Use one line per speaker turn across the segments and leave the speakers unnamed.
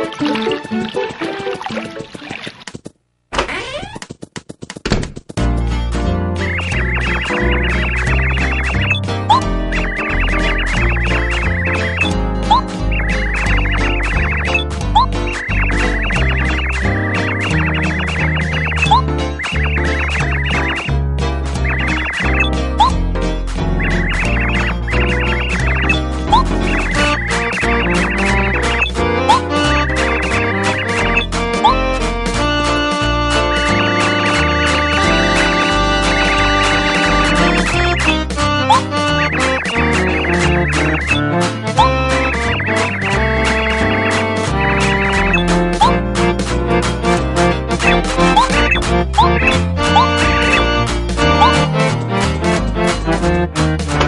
Thank you.
Thank you.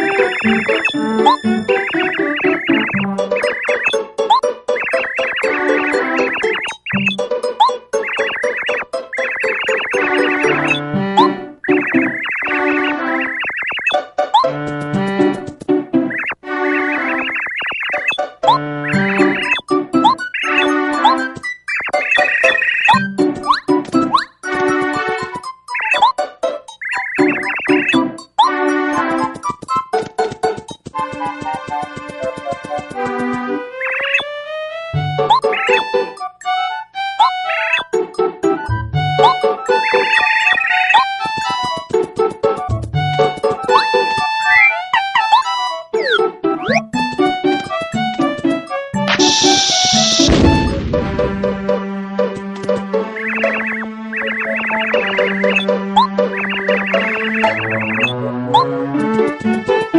嗯
Thank you.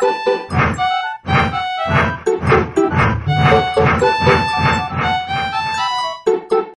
Thank you.